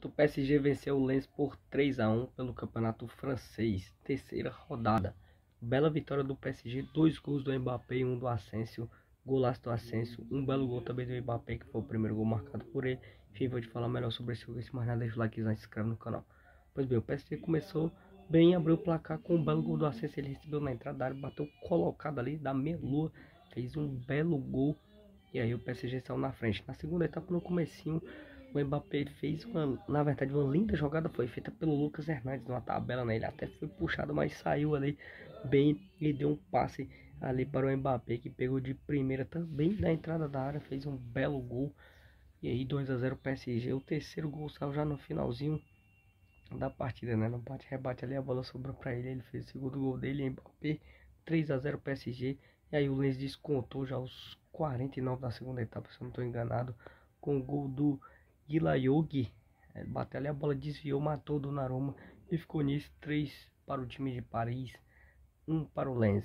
O PSG venceu o Lens por 3 a 1 pelo Campeonato Francês, terceira rodada. Bela vitória do PSG, dois gols do Mbappé e um do Asensio. Golaço do Asensio, um belo gol também do Mbappé, que foi o primeiro gol marcado por ele. Enfim, vou te falar melhor sobre esse jogo. Se mais nada, deixa o like e se inscreve no canal. Pois bem, o PSG começou bem, abriu o placar com um belo gol do Asensio. Ele recebeu na entrada da área, bateu colocado ali da meia lua, fez um belo gol. E aí o PSG saiu na frente. Na segunda etapa, no comecinho, o Mbappé fez uma, na verdade, uma linda jogada foi feita pelo Lucas Hernandes numa tabela, né? Ele até foi puxado, mas saiu ali bem e deu um passe ali para o Mbappé que pegou de primeira também na entrada da área, fez um belo gol. E aí 2 a 0 PSG. O terceiro gol saiu já no finalzinho da partida, né? No bate rebate ali a bola sobrou para ele, ele fez o segundo gol dele, Mbappé 3 a 0 PSG. E aí o Lens descontou já os 49 da segunda etapa, se eu não estou enganado, com o gol do Gilayogi é, bateu ali a bola, desviou, matou o Donnarumma e ficou nisso 3 para o time de Paris, 1 um para o Lens.